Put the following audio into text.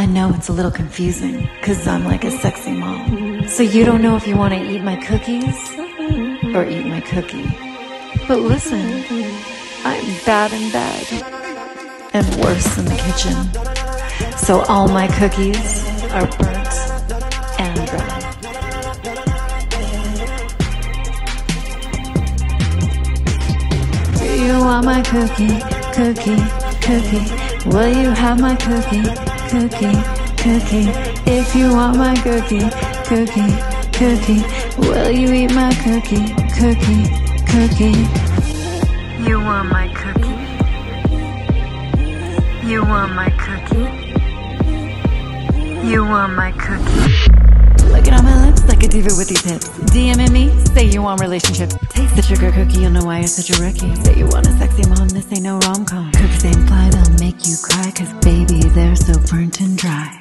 I know it's a little confusing, cause I'm like a sexy mom. So you don't know if you wanna eat my cookies or eat my cookie. But listen, I'm bad in bed and worse in the kitchen. So all my cookies are burnt and dry. Do you want my cookie, cookie, cookie? Will you have my cookie, cookie, cookie? If you want my cookie, cookie, cookie, will you eat my cookie, cookie, cookie? You want my cookie? You want my cookie? You want my cookie? Looking on my lips like a diva with these hips. DMing me, say you want relationship. Taste the sugar cookie, you'll know why you're such a rookie. Say you want a sexy mom, you cry, cause baby, they're so burnt and dry.